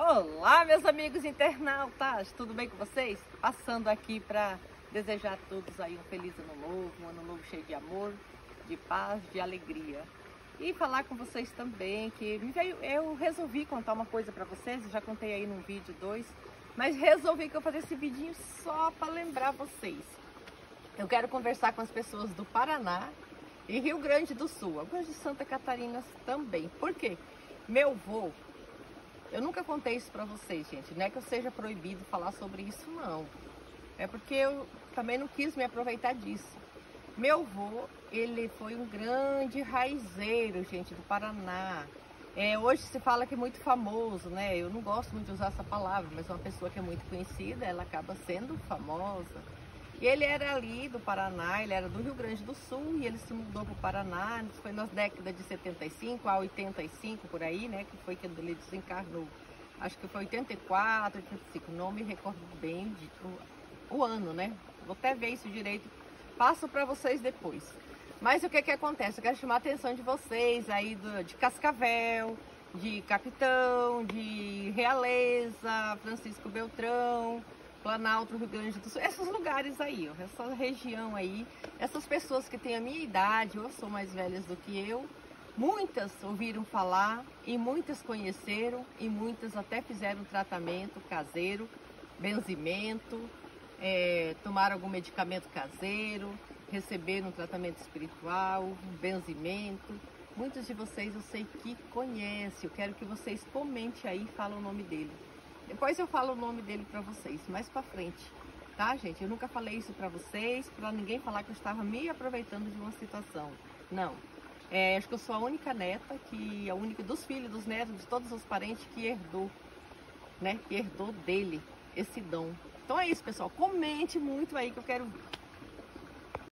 Olá, meus amigos internautas, tudo bem com vocês? Passando aqui para desejar a todos aí um feliz ano novo, um ano novo cheio de amor, de paz, de alegria. E falar com vocês também que veio, eu resolvi contar uma coisa para vocês, já contei aí num vídeo dois, mas resolvi que eu fazer esse vidinho só para lembrar vocês. Eu quero conversar com as pessoas do Paraná e Rio Grande do Sul, algumas de Santa Catarina também. Por quê? Meu vô eu nunca contei isso para vocês, gente. Não é que eu seja proibido falar sobre isso, não. É porque eu também não quis me aproveitar disso. Meu avô, ele foi um grande raizeiro, gente, do Paraná. É, hoje se fala que é muito famoso, né? Eu não gosto muito de usar essa palavra, mas uma pessoa que é muito conhecida, ela acaba sendo famosa. E ele era ali do Paraná, ele era do Rio Grande do Sul e ele se mudou para o Paraná, foi nas décadas de 75 a 85 por aí, né? Que foi quando ele desencarnou. Acho que foi 84, 85, não me recordo bem de, o, o ano, né? Vou até ver isso direito, passo para vocês depois. Mas o que que acontece? Eu quero chamar a atenção de vocês aí do, de Cascavel, de Capitão, de Realeza, Francisco Beltrão, Planalto, Rio Grande do Sul, esses lugares aí, ó, essa região aí, essas pessoas que têm a minha idade, ou são mais velhas do que eu, muitas ouviram falar e muitas conheceram e muitas até fizeram tratamento caseiro, benzimento, é, tomaram algum medicamento caseiro, receberam tratamento espiritual, benzimento. Muitos de vocês eu sei que conhecem, eu quero que vocês comentem aí e falem o nome dele. Depois eu falo o nome dele para vocês, mais para frente, tá, gente? Eu nunca falei isso para vocês, para ninguém falar que eu estava me aproveitando de uma situação. Não. É, acho que eu sou a única neta, que a única dos filhos, dos netos, de todos os parentes que herdou, né? Que herdou dele esse dom. Então é isso, pessoal. Comente muito aí que eu quero